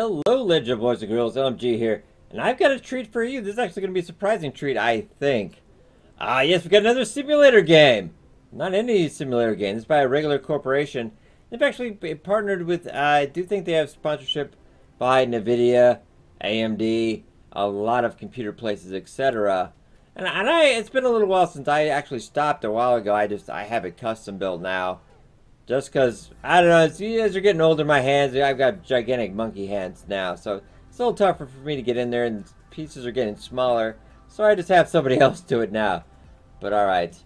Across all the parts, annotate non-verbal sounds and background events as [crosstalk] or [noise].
Hello, Legend boys and girls. LMG here, and I've got a treat for you. This is actually going to be a surprising treat, I think. Ah, yes, we got another simulator game. Not any simulator game. This is by Irregular Corporation. They've actually partnered with. Uh, I do think they have sponsorship by Nvidia, AMD, a lot of computer places, etc. And, and I, it's been a little while since I actually stopped a while ago. I just I have it custom built now. Just because, I don't know, as, you guys are getting older, my hands, I've got gigantic monkey hands now. So it's a little tougher for me to get in there, and pieces are getting smaller. So I just have somebody [laughs] else do it now. But alright.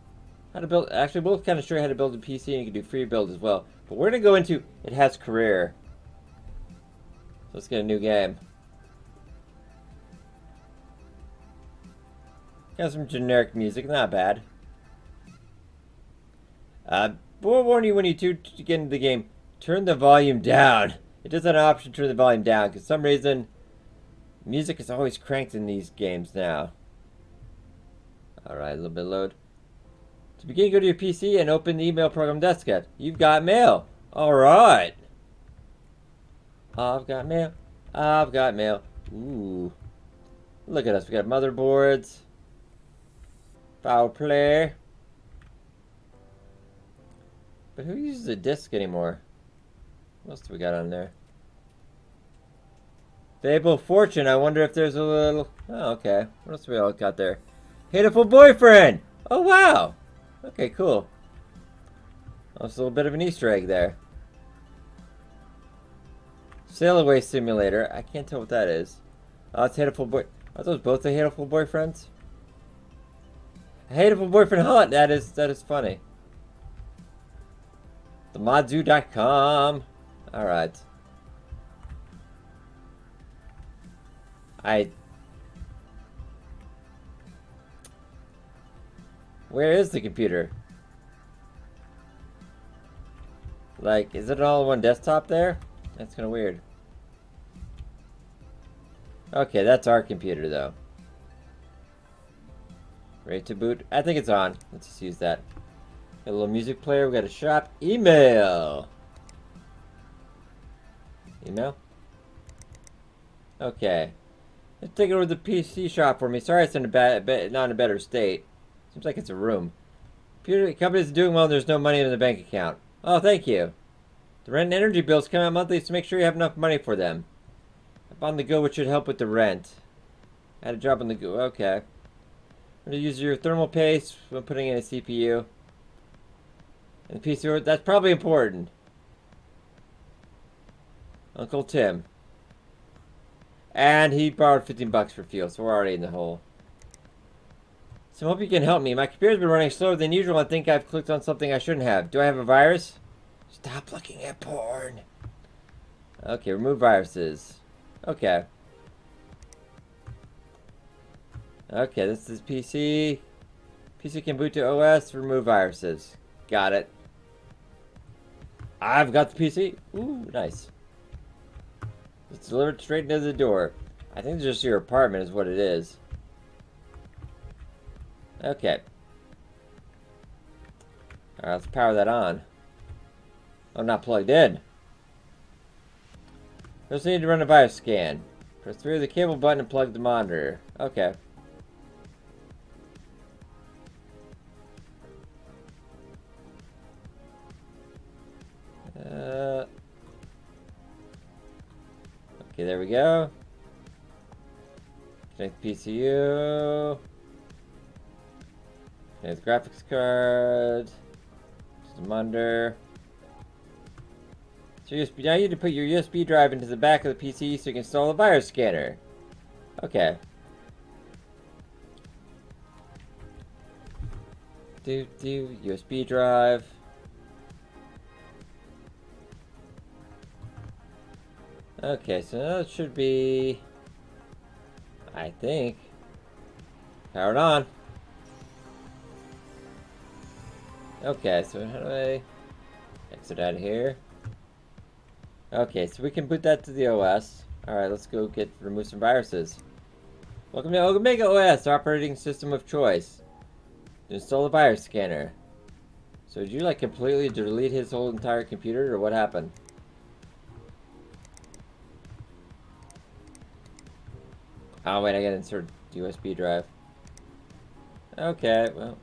How to build, actually, we'll kind of show you how to build a PC, and you can do free build as well. But we're going to go into, it has career. So let's get a new game. Got some generic music, not bad. Uh, we'll warn you when you to get into the game, turn the volume down. It does have an option to turn the volume down, because some reason, music is always cranked in these games now. Alright, a little bit load. To begin, go to your PC and open the email program desktop. You've got mail. Alright. I've got mail. I've got mail. Ooh. Look at us. We got motherboards. Foul play. But who uses a disc anymore? What else do we got on there? Fable Fortune. I wonder if there's a little... Oh, okay. What else we all got there? Hateful Boyfriend! Oh, wow! Okay, cool. That's a little bit of an Easter egg there. Sail Away Simulator. I can't tell what that is. Oh, it's Hateful Boy... Are those both the Hateful Boyfriends? Hateful Boyfriend Hunt! That is, that is funny. TheModZoo.com. Alright. I... Where is the computer? Like, is it all one desktop there? That's kind of weird. Okay, that's our computer, though. Ready to boot? I think it's on. Let's just use that. A little music player. We got a shop. Email. Email. Okay. Let's take over the PC shop for me. Sorry it's in a bad, not in a better state. Seems like it's a room. Computer company's doing well. There's no money in the bank account. Oh, thank you. The rent and energy bills come out monthly, so make sure you have enough money for them. Up on the go, which should help with the rent. I had a job on the go. Okay. I'm going to use your thermal paste when putting in a CPU. And the PC, that's probably important. Uncle Tim. And he borrowed 15 bucks for fuel, so we're already in the hole. So I hope you can help me. My computer's been running slower than usual. I think I've clicked on something I shouldn't have. Do I have a virus? Stop looking at porn. Okay, remove viruses. Okay. Okay, this is PC. PC can boot to OS, remove viruses. Got it. I've got the PC. Ooh, nice. It's delivered straight into the door. I think it's just your apartment is what it is. Okay. Alright, let's power that on. I'm not plugged in. Just need to run a virus scan. Press through the cable button and plug the monitor. Okay. Okay, there we go. Connect PCU. There's graphics card. System under. So USB, now you need to put your USB drive into the back of the PC so you can install the virus scanner. Okay. Do do USB drive. Okay, so now it should be, I think, powered on. Okay, so how do I exit out of here? Okay, so we can boot that to the OS. Alright, let's go get remove some viruses. Welcome to Omega OS, operating system of choice. Install the virus scanner. So did you like completely delete his whole entire computer or what happened? Oh, wait, I gotta insert USB drive. Okay, well.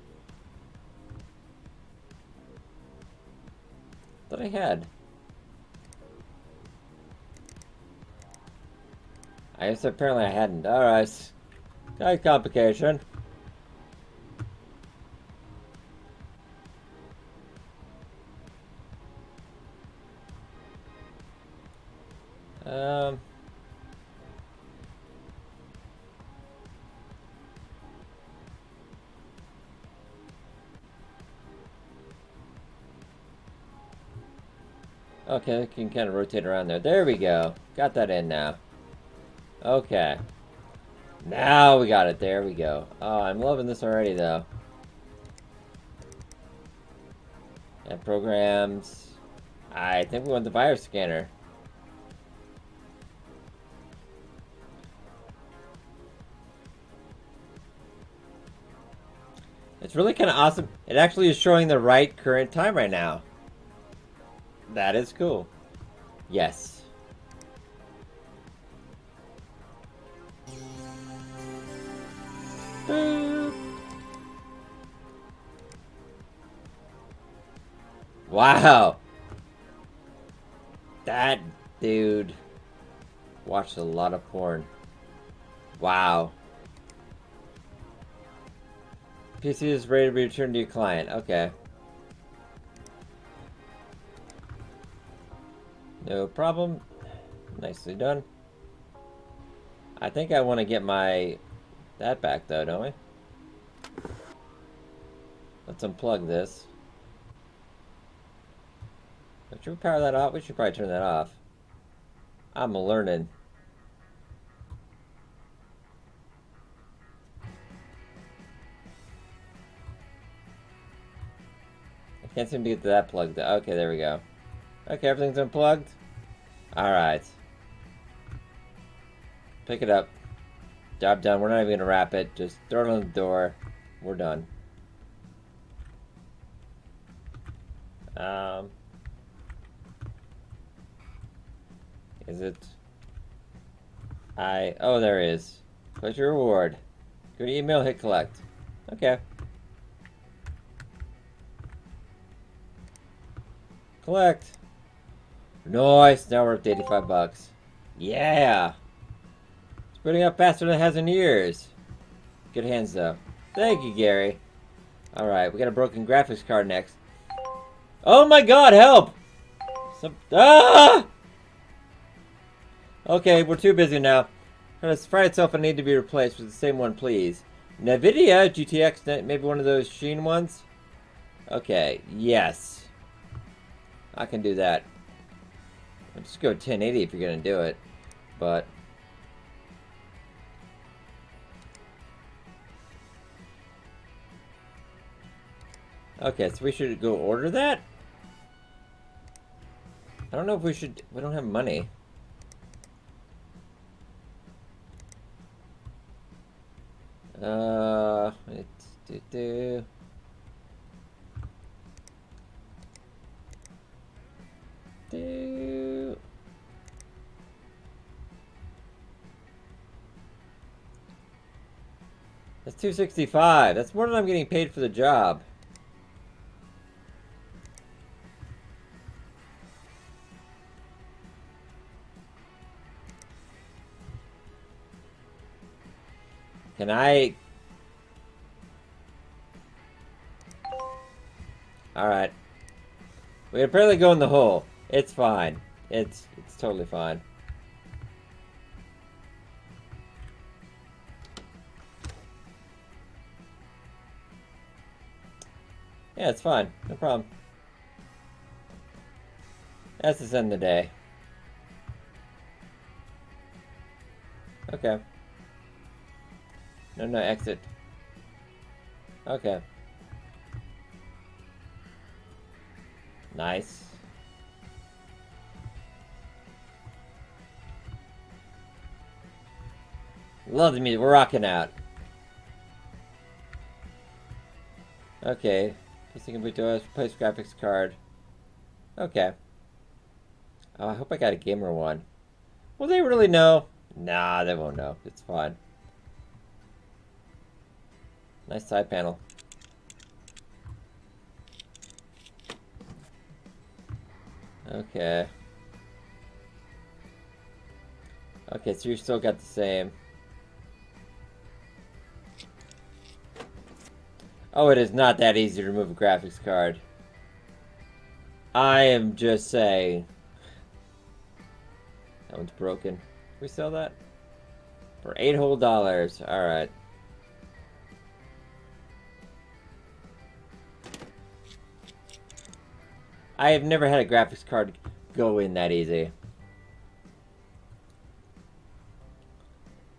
That I had. I guess apparently I hadn't. Alright. Got complication. Okay, can kind of rotate around there. There we go. Got that in now. Okay. Now we got it. There we go. Oh, I'm loving this already, though. And programs. I think we want the virus scanner. It's really kind of awesome. It actually is showing the right current time right now. That is cool. Yes. Wow. That dude watched a lot of porn. Wow. PC is ready to be returned to your client. Okay. No problem. Nicely done. I think I want to get my... that back though, don't we? Let's unplug this. Should we power that off? We should probably turn that off. I'm a learning. I can't seem to get to that plug. Okay, there we go. Okay, everything's unplugged. Alright. Pick it up. Job done. We're not even going to wrap it. Just throw it on the door. We're done. Um... Is it... I... Oh, there is. Collect your reward. Go to email, hit collect. Okay. Collect. Nice, now we're up to 85 bucks. Yeah! It's putting up faster than it has in years. Good hands, though. Thank you, Gary. Alright, we got a broken graphics card next. Oh my god, help! Some ah! Okay, we're too busy now. This fry itself I need to be replaced with the same one, please. NVIDIA GTX, maybe one of those Sheen ones? Okay, yes. I can do that. Just go 1080 if you're going to do it. But... Okay, so we should go order that? I don't know if we should... We don't have money. Uh... Do, do. Do. That's 265. That's more than I'm getting paid for the job. Can I... Alright. We apparently go in the hole. It's fine. It's it's totally fine. Yeah, it's fine. No problem. That's the end of the day. Okay. No, no, exit. Okay. Nice. Love the music. We're rocking out. Okay. PC can boot OS, replace graphics card. Okay. Oh, I hope I got a gamer one. Will they really know? Nah, they won't know. It's fine. Nice side panel. Okay. Okay, so you still got the same. Oh, it is not that easy to remove a graphics card. I am just saying. That one's broken. Can we sell that? For eight whole dollars. Alright. I have never had a graphics card go in that easy.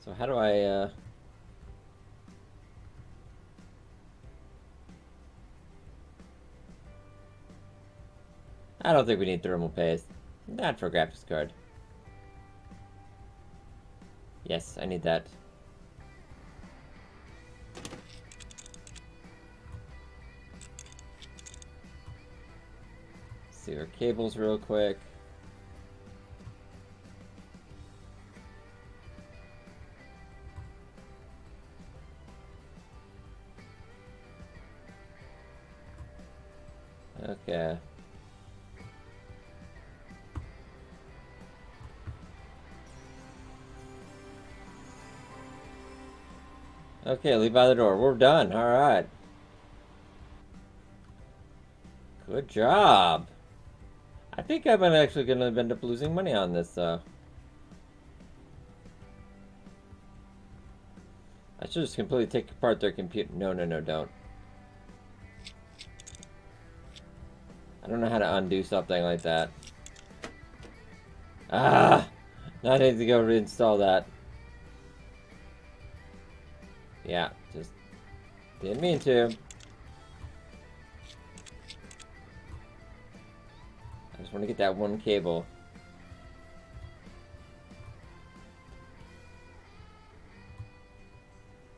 So how do I, uh... I don't think we need thermal paste. Not for graphics card. Yes, I need that. See our cables real quick. Okay, leave by the door. We're done. All right. Good job. I think I'm actually going to end up losing money on this, though. I should just completely take apart their computer. No, no, no, don't. I don't know how to undo something like that. Ah! Now I need to go reinstall that. Yeah, just didn't mean to. I just want to get that one cable.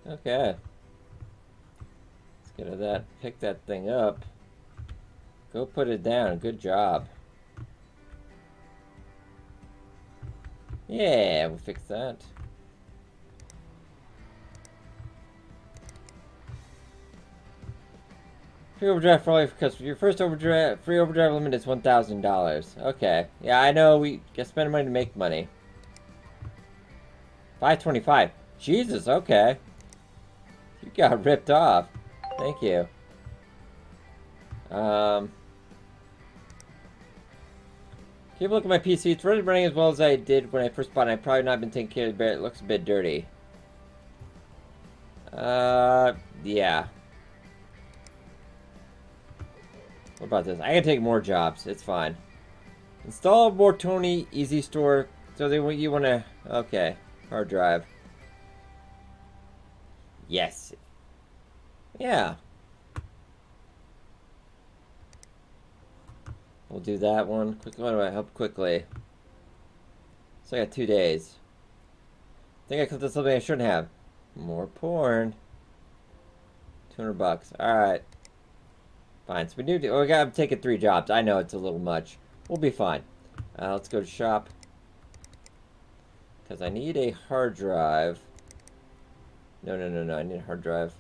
Okay. Let's get that, pick that thing up. Go put it down. Good job. Yeah, we'll fix that. Free overdraft for life because your first overdraft free overdraft limit is one thousand dollars. Okay. Yeah, I know we get spend money to make money. Five twenty five. Jesus, okay. You got ripped off. Thank you. Um Keep a look at my PC. It's running, running as well as I did when I first bought it. I've probably not been taking care of it. It looks a bit dirty. Uh, yeah. What about this? I can take more jobs. It's fine. Install more Tony Easy Store. So they want you want to. Okay, hard drive. Yes. Yeah. We'll do that one. Quick do I help quickly. So I got two days. I think I clicked on something I shouldn't have. More porn. 200 bucks. Alright. Fine. So we do. Oh, we got take it three jobs. I know it's a little much. We'll be fine. Uh, let's go to shop. Because I need a hard drive. No, no, no, no. I need a hard drive.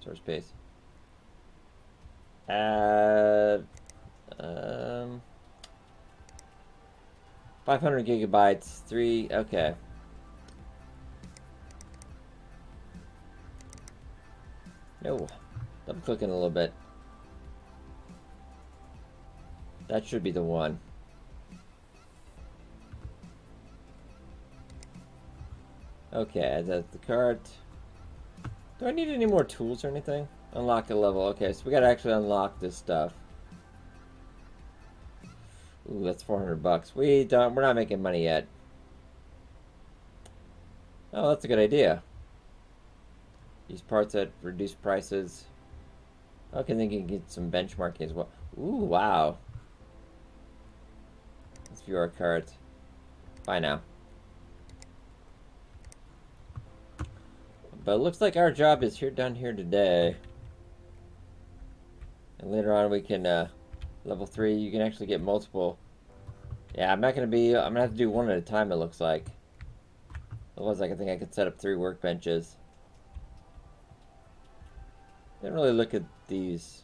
Store space. Add. Um, 500 gigabytes, three, okay. No, double clicking a little bit. That should be the one. Okay, that's the cart. Do I need any more tools or anything? Unlock a level. Okay, so we gotta actually unlock this stuff. Ooh, that's 400 bucks. We don't, we're not making money yet. Oh, that's a good idea. Use parts at reduced prices. Okay, then you can get some benchmarking as well. Ooh, wow. Let's view our cart. Bye now. But it looks like our job is here done here today. And later on we can uh, Level 3, you can actually get multiple. Yeah, I'm not to be... I'm to have to do one at a time, it looks like. Otherwise, I think I could set up three workbenches. Didn't really look at these.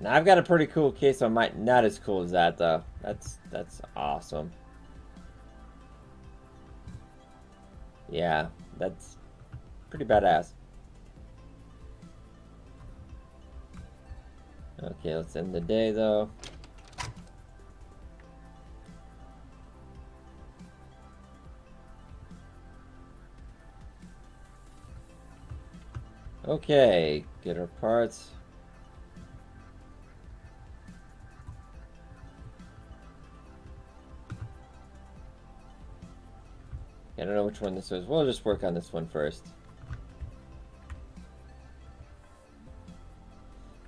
Now I've got a pretty cool case on my not as cool as that though. That's that's awesome. Yeah, that's pretty badass. Okay, let's end the day though. Okay, get our parts. I don't know which one this is. We'll just work on this one first.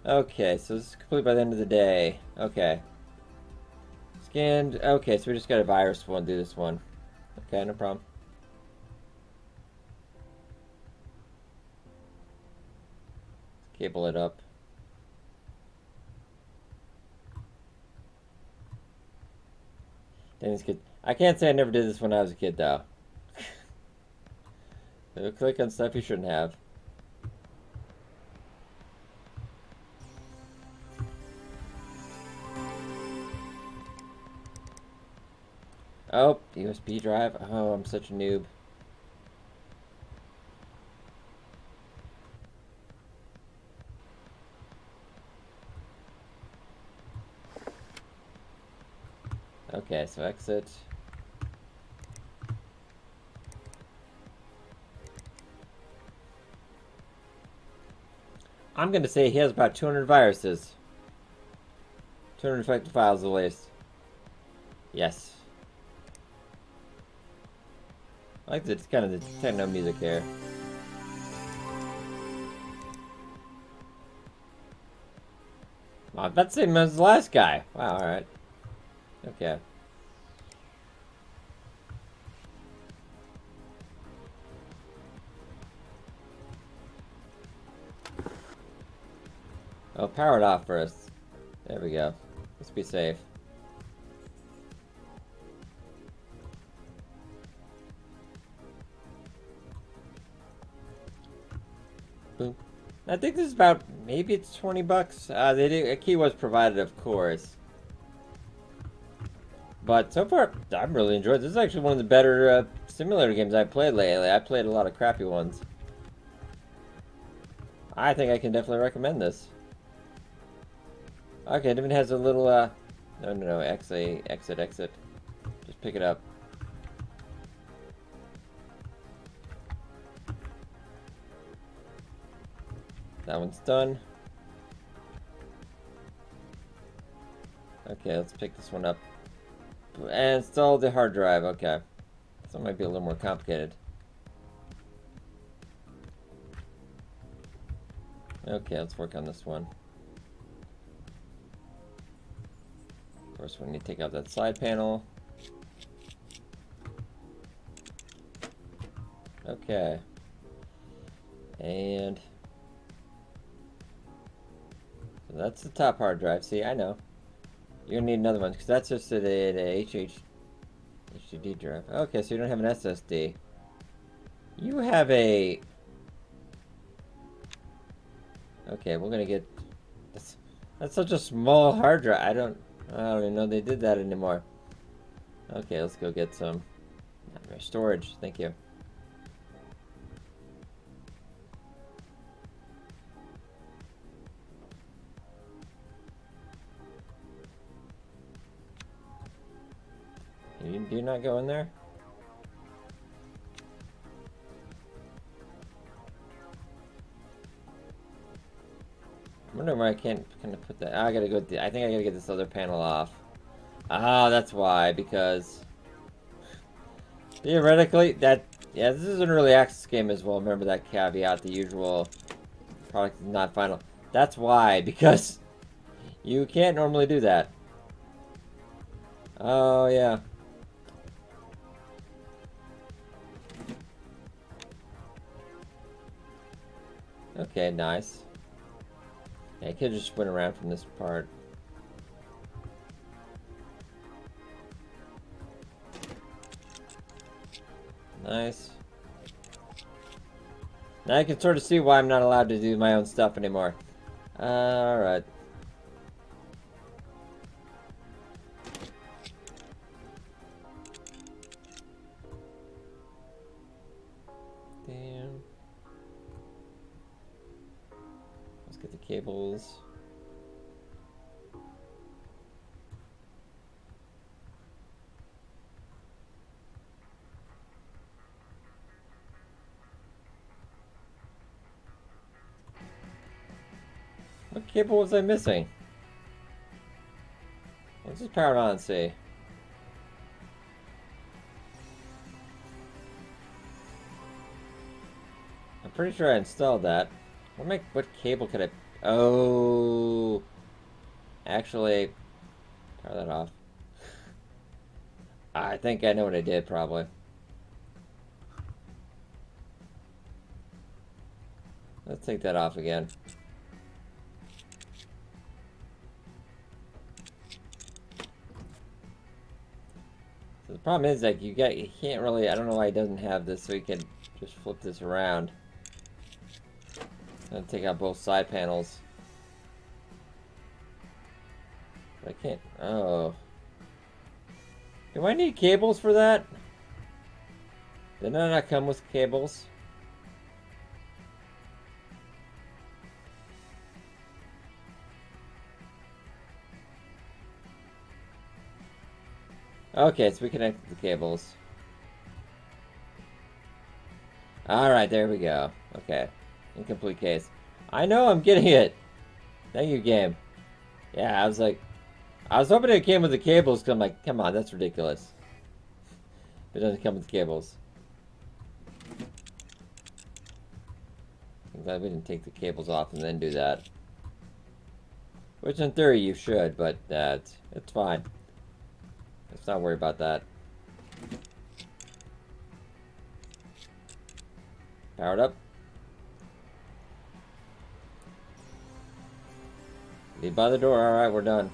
Okay, so this is complete by the end of the day. Okay. Scanned. Okay, so we just got a virus one. Do this one. Okay, no problem. Cable it up. Denny's kid. I can't say I never did this when I was a kid, though. Click on stuff you shouldn't have. Oh, USB drive. Oh, I'm such a noob. Okay, so exit. I'm going to say he has about 200 viruses. 200 infected files at least. Yes. I like the kind of the techno music here. Wow, that's the same as the last guy. Wow, alright. Okay. Power it off first. There we go. Let's be safe. Boom. I think this is about, maybe it's 20 bucks. Uh, they a key was provided, of course. But so far, I'm really enjoyed. This is actually one of the better uh, simulator games I've played lately. I played a lot of crappy ones. I think I can definitely recommend this. Okay, it even has a little, uh... No, no, no, exit, exit, exit. Just pick it up. That one's done. Okay, let's pick this one up. And install the hard drive, okay. So it might be a little more complicated. Okay, let's work on this one. Course, we need to take out that side panel. Okay. And... So that's the top hard drive. See, I know. You're gonna need another one because that's just a, a HH, HDD drive. Okay, so you don't have an SSD. You have a. Okay, we're gonna get. That's, that's such a small hard drive. I don't. I don't even know they did that anymore. Okay, let's go get some storage. Thank you. Do you not go in there? Wonder why I can't kind of put that. I gotta go. I think I gotta get this other panel off. Ah, that's why. Because theoretically, that yeah, this is an early access game as well. Remember that caveat: the usual product is not final. That's why. [laughs] Because you can't normally do that. Oh yeah. Okay, nice. I could just went around from this part. Nice. Now I can sort of see why I'm not allowed to do my own stuff anymore. Uh, Alright. What cable was I missing? Let's just power it on and see. I'm pretty sure I installed that. What, make, what cable could I... Oh... Actually... Power that off. I think I know what I did, probably. Let's take that off again. Problem is like you got you can't really I don't know why he doesn't have this so he can just flip this around. And take out both side panels. I can't oh. Do I need cables for that? Did I not come with cables? Okay, so we connected the cables. Alright, there we go. Okay. Incomplete case. I know I'm getting it! Thank you, game. Yeah, I was like... I was hoping it came with the cables, because I'm like, come on, that's ridiculous. It doesn't come with the cables. I'm glad we didn't take the cables off and then do that. Which in theory you should, but uh, it's, it's fine. Let's not worry about that. Powered up. Leave by the door. Alright, we're done.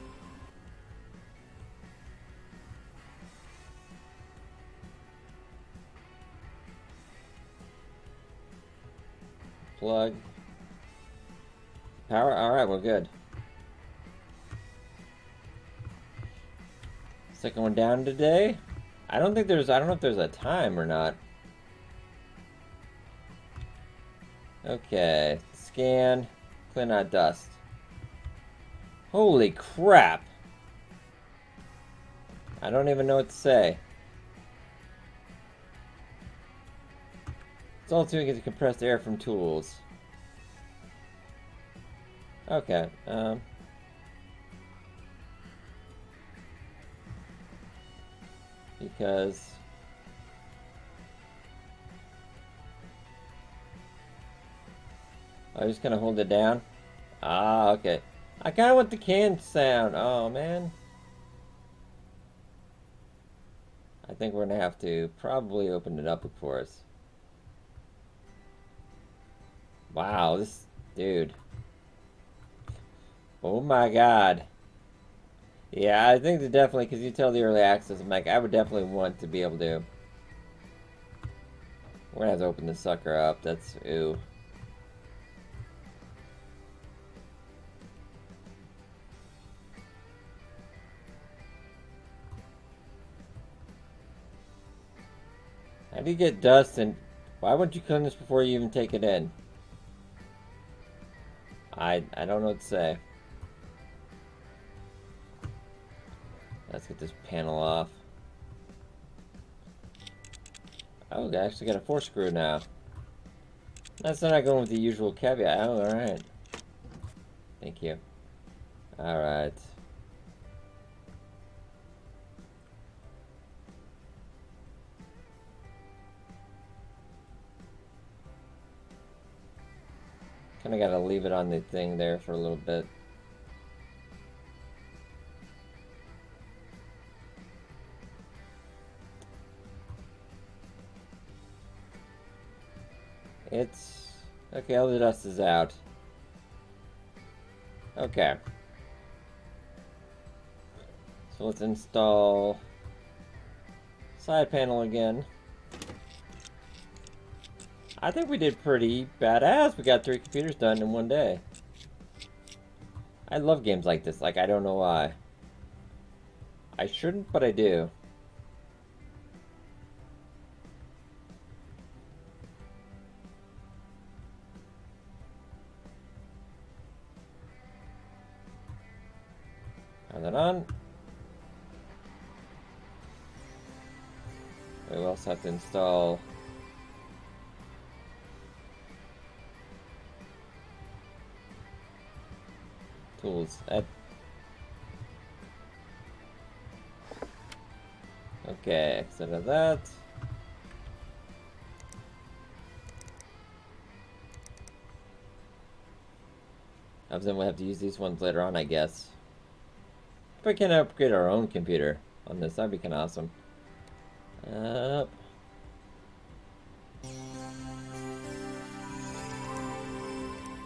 Plug. Power. Alright, we're good. Second one down today. I don't think there's, I don't know if there's a time or not. Okay, scan, clean out dust. Holy crap! I don't even know what to say. It's all to get compressed air from tools. Okay, um... because I'm just gonna hold it down. Ah, okay. I kind of want the can sound. Oh, man. I think we're gonna have to probably open it up for us. Wow, this dude. Oh my god. Yeah, I think that definitely, because you tell the early access, I'm like, I would definitely want to be able to. We're gonna have to open this sucker up. That's, ooh. How do you get dust and why wouldn't you clean this before you even take it in? I I don't know what to say. Get this panel off. Oh, I actually got a four screw now. That's not going with the usual caveat. Oh, alright. Thank you. Alright. Kinda gotta leave it on the thing there for a little bit. It's... Okay, all the dust is out. Okay. So let's install side panel again. I think we did pretty badass. We got three computers done in one day. I love games like this. Like, I don't know why. I shouldn't, but I do. That on. We also have to install tools. Add. Okay, exit of that. Then we'll have to use these ones later on, I guess. If we can upgrade our own computer on this, that'd be kind of awesome. Up.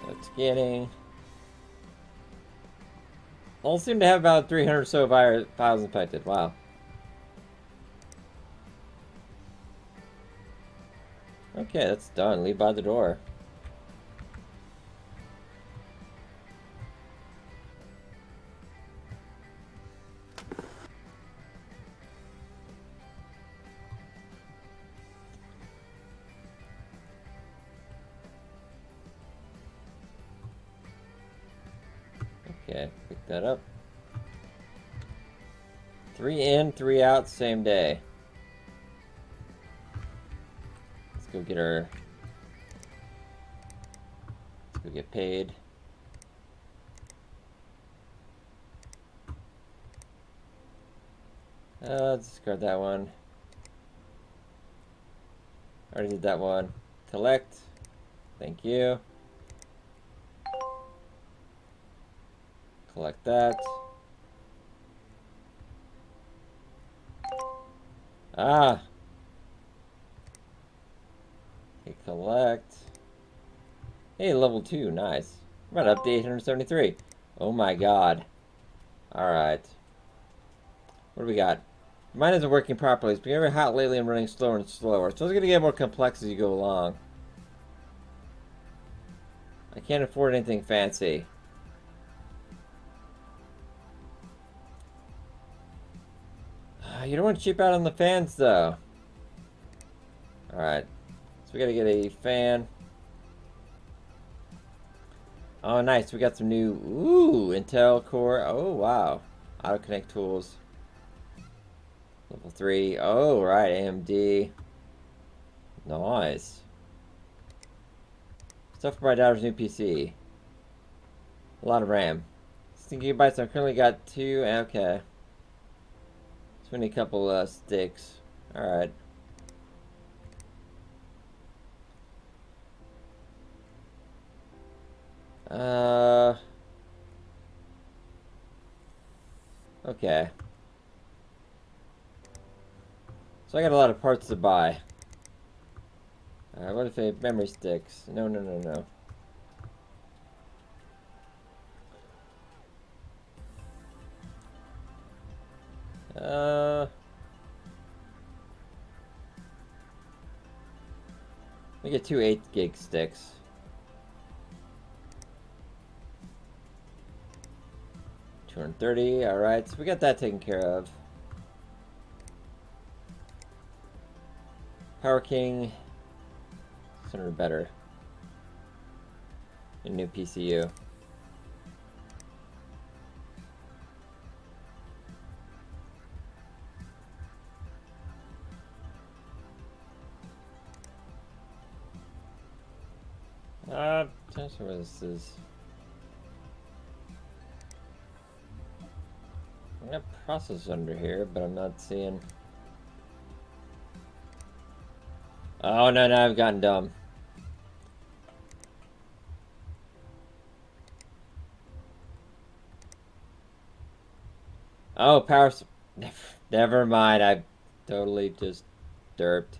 That's getting. All seem to have about 300 or so virus files infected. Wow. Okay, that's done. Leave by the door. Same day. Let's go get our... Let's go get paid. Uh, discard that one. Already did that one. Collect. Thank you. Collect that. Ah. Okay, collect. Hey, level 2, nice. Right up to 873. Oh my god. Alright. What do we got? Mine isn't working properly. It's been very hot lately and running slower and slower. So it's going to get more complex as you go along. I can't afford anything fancy. Ah, you don't want to cheap out on the fans, though. Alright. So we gotta get a fan. Oh, nice. We got some new... Ooh, Intel Core. Oh, wow. Auto Connect tools. Level 3. Oh, right. AMD. Nice. Stuff for my daughter's new PC. A lot of RAM. 16 gigabytes. I've currently got two. Okay. Need a couple uh, sticks. Alright. Uh... Okay. So I got a lot of parts to buy. Alright, what if have memory sticks? No, no, no, no. Uh, we get two 8 gig sticks. Two hundred thirty. All right, so we got that taken care of. Power King, sooner better. A new PCU. Uh, this is. I got process under here, but I'm not seeing. Oh no, no, I've gotten dumb. Oh, power. Never mind. I totally just derped.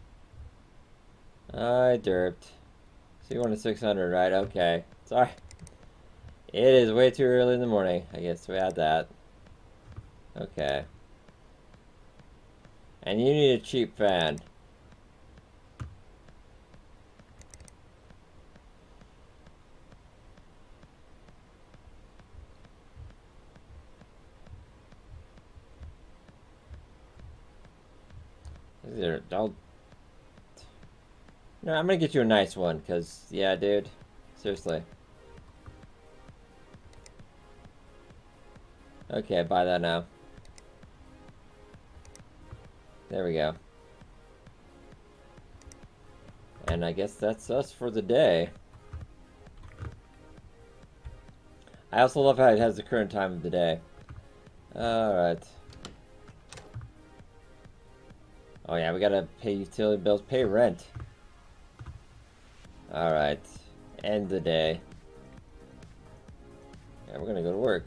I derped. So you wanted 600, right? Okay. Sorry. It is way too early in the morning. I guess we had that. Okay. And you need a cheap fan. These are, don't no, I'm gonna get you a nice one, cause yeah, dude. Seriously. Okay, buy that now. There we go. And I guess that's us for the day. I also love how it has the current time of the day. Alright. Oh yeah, we gotta pay utility bills, pay rent. Alright. End the day. Yeah, we're gonna go to work.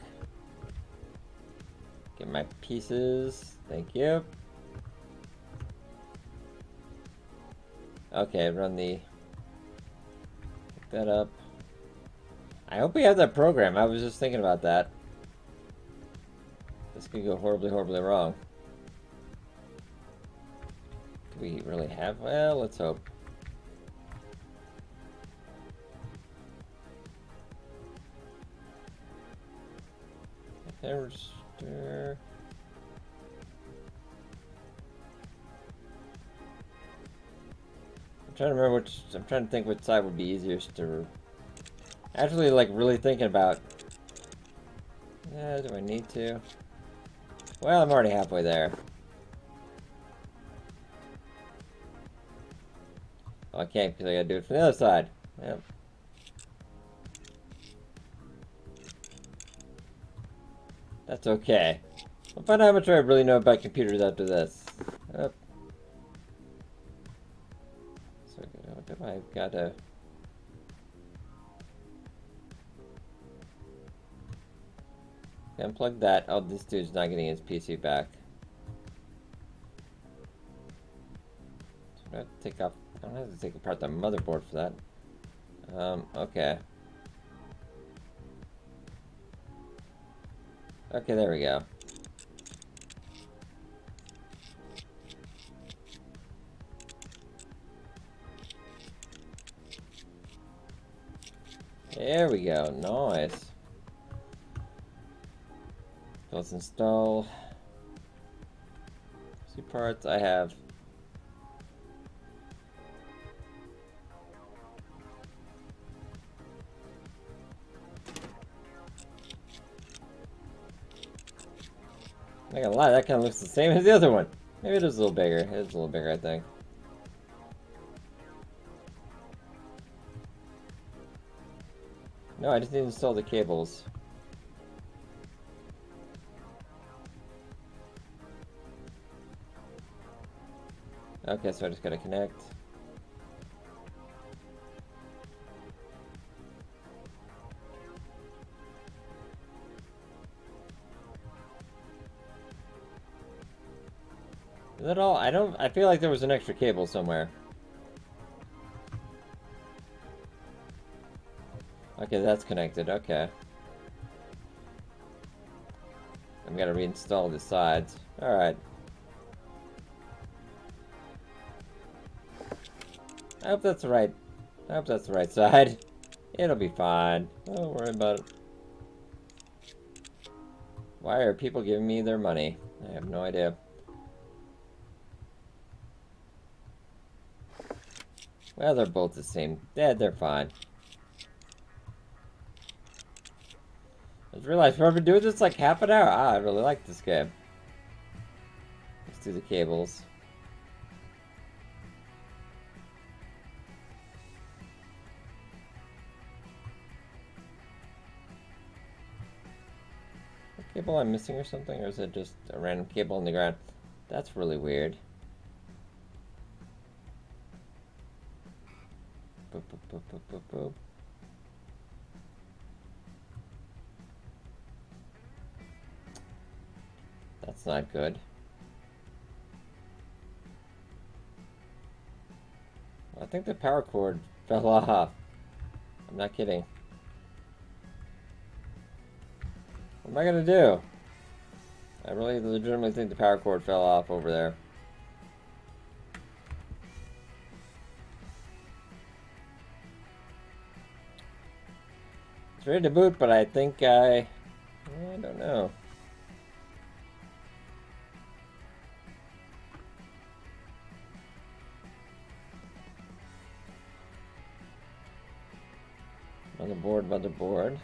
Get my pieces. Thank you. Okay, run the... Pick that up. I hope we have that program. I was just thinking about that. This could go horribly, horribly wrong. Do we really have? Well, let's hope. Register. I'm trying to remember which. I'm trying to think which side would be easiest to. Actually, like really thinking about. Yeah, do I need to? Well, I'm already halfway there. Oh, I can't because I gotta do it from the other side. Yep. That's okay. I'll find out how much I really know about computers after this. Yep. So, what do I gotta... Unplug that. Oh, this dude's not getting his PC back. So I have to take off. I don't have to take apart the motherboard for that. Um, okay. Okay, there we go. There we go. Nice. Let's install. See parts I have. Gonna lie, that kind of looks the same as the other one. Maybe it is a little bigger. It is a little bigger, I think. No, I just need to install the cables. Okay, so I just gotta connect. Is that all? I don't, I feel like there was an extra cable somewhere. Okay, that's connected, okay. I'm gonna reinstall the sides. Alright. I hope that's the right. I hope that's the right [laughs] side. It'll be fine. Don't worry about it. Why are people giving me their money? I have no idea. Well, they're both the same. Yeah, they're fine. I just realized we've been doing this like half an hour. Ah, I really like this game. Let's do the cables. cable I'm missing or something? Or is it just a random cable on the ground? That's really weird. That's not good. I think the power cord fell [laughs] off. I'm not kidding. What am I gonna do? I really legitimately think the power cord fell off over there. Ready to boot, but I think I... I don't know. Motherboard, motherboard.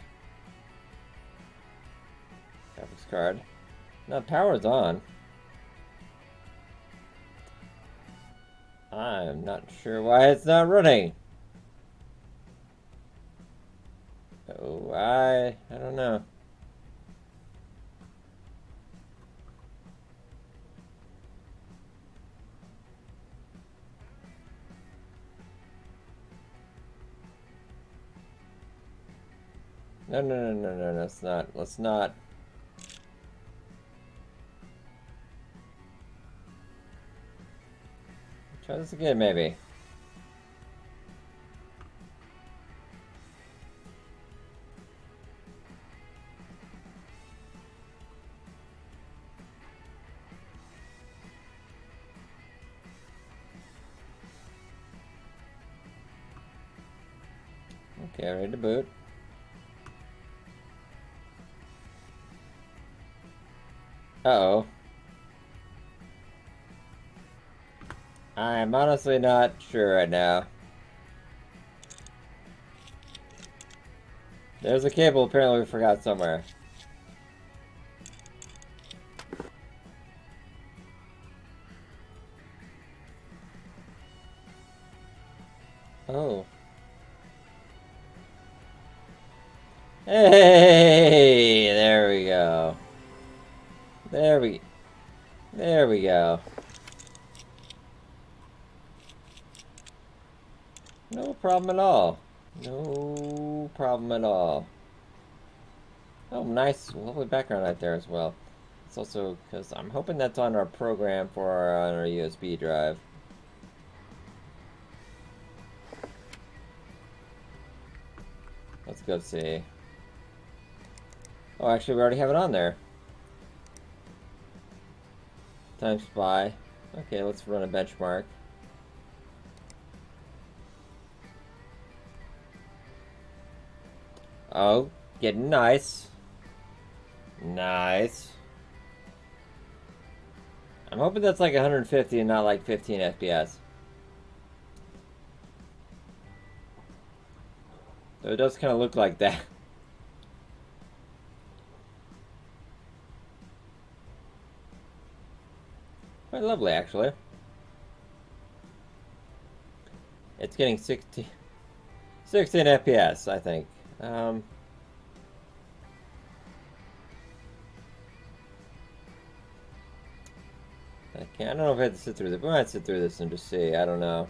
Graphics card. Now power's on. I'm not sure why it's not running. Oh, I I don't know. No, no, no, no, no, let's not. Let's not. Try this again, maybe. Ready to boot. Uh-oh. I'm honestly not sure right now. There's a cable apparently we forgot somewhere. Hey, there we go. There we, there we go. No problem at all. No problem at all. Oh, nice, lovely background right there as well. It's also because I'm hoping that's on our program for our, on our USB drive. Let's go see. Oh, actually, we already have it on there. Time spy. Okay, let's run a benchmark. Oh, getting nice. Nice. I'm hoping that's like 150 and not like 15 FPS. So it does kind of look like that. [laughs] Quite lovely, actually. It's getting 60, 16 FPS, I think. Um, I can't. I don't know if I have to sit through this. We might sit through this and just see. I don't know.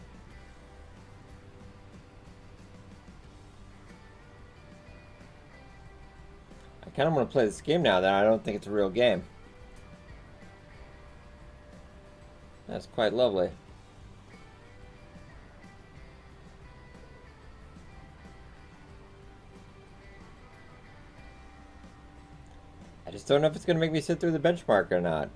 I kind of want to play this game now that I don't think it's a real game. That's quite lovely. I just don't know if it's going to make me sit through the benchmark or not.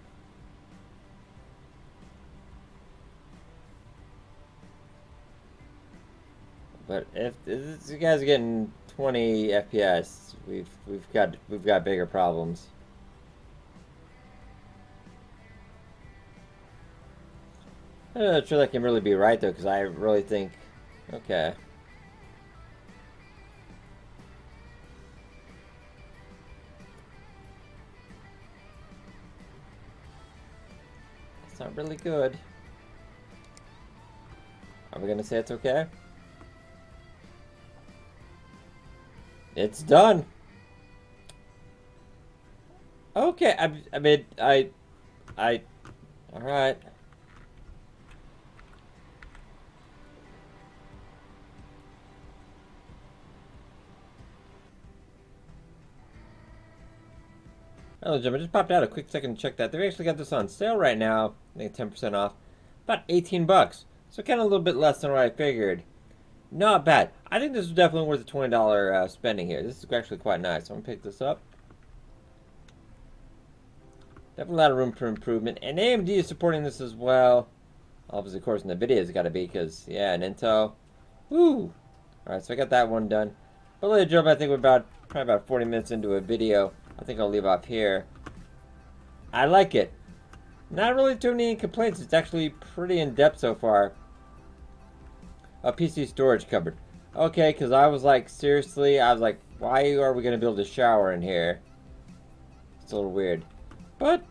But if, if you guys are getting 20 FPS, we've we've got we've got bigger problems. Eh, I'm not sure that can really be right though, because I really think, okay. It's not really good. Are we gonna say it's okay? It's done. Okay, I, I mean, I, I, all Hello, Jim. I just popped out a quick second to check that. They've actually got this on sale right now. I think 10% off. About 18 bucks. So kind of a little bit less than what I figured. Not bad. I think this is definitely worth the $20 uh, spending here. This is actually quite nice. I'm going to pick this up. Definitely a lot of room for improvement. And AMD is supporting this as well. Obviously, of course, NVIDIA's got to be because, yeah, and Intel. Woo! Alright, so I got that one done. But and gentlemen, I think we're about, probably about 40 minutes into a video. I think I'll leave off here. I like it. Not really too many complaints. It's actually pretty in-depth so far. A PC storage cupboard. Okay, because I was like, seriously, I was like, why are we going to build a shower in here? It's a little weird. But,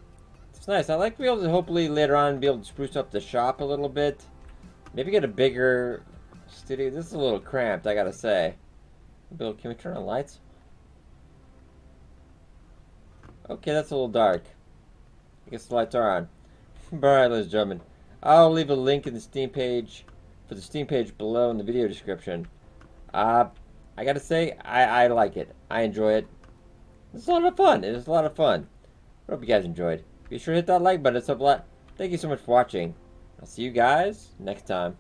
it's nice. I like to be able to hopefully later on be able to spruce up the shop a little bit. Maybe get a bigger studio. This is a little cramped, I gotta say. Bill, can we turn on lights? Okay, that's a little dark. I guess the lights are on. [laughs] Alright, ladies and gentlemen. I'll leave a link in the Steam page for the Steam page below in the video description. Uh, I gotta say, I, I like it. I enjoy it. It's a lot of fun. It is a lot of fun. I hope you guys enjoyed. Be sure to hit that like button. It's a lot. Thank you so much for watching. I'll see you guys next time.